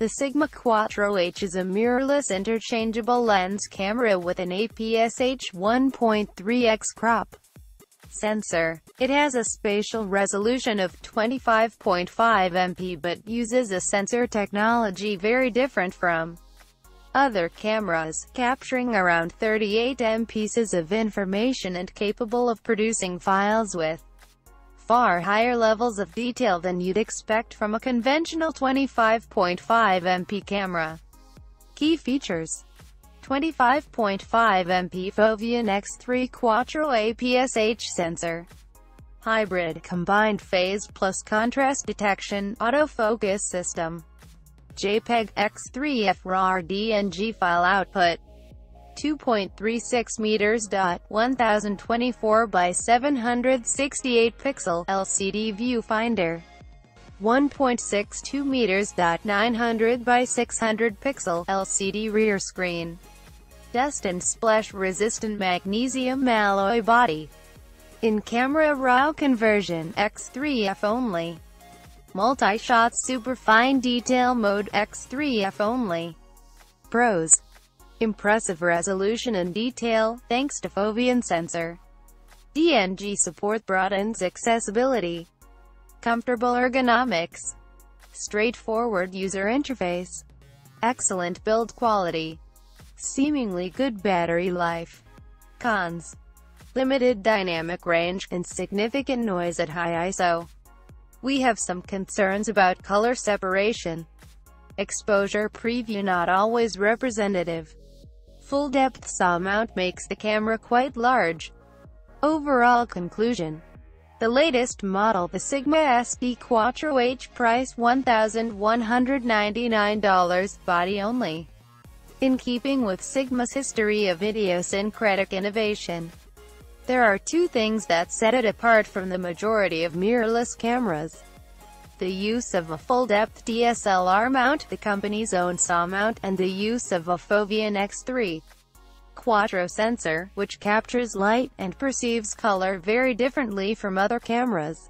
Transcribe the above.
The Sigma Quattro H is a mirrorless interchangeable lens camera with an APS-H 1.3x crop sensor. It has a spatial resolution of 25.5 MP but uses a sensor technology very different from other cameras, capturing around 38 M pieces of information and capable of producing files with far higher levels of detail than you'd expect from a conventional 25.5 MP camera. Key features 25.5 MP Foveon X3 Quattro APS-H sensor. Hybrid, combined phase plus contrast detection, autofocus system. JPEG, X3F Raw DNG file output. 2.36 meters. 1024 by 768 pixel LCD viewfinder. 1.62 meters. 900 by 600 pixel LCD rear screen. Dust and splash resistant magnesium alloy body. In camera raw conversion X3F only. Multi-shot super fine detail mode X3F only. Pros Impressive resolution and detail, thanks to Foveon sensor. DNG support broadens accessibility. Comfortable ergonomics. Straightforward user interface. Excellent build quality. Seemingly good battery life. Cons. Limited dynamic range, and significant noise at high ISO. We have some concerns about color separation. Exposure preview not always representative. Full-depth SA mount makes the camera quite large. Overall conclusion. The latest model, the Sigma SD Quattro H price $1,199, body only. In keeping with Sigma's history of idiosyncratic innovation, there are two things that set it apart from the majority of mirrorless cameras. The use of a full-depth DSLR mount, the company's own SA mount, and the use of a Foveon X3 Quattro sensor, which captures light and perceives color very differently from other cameras.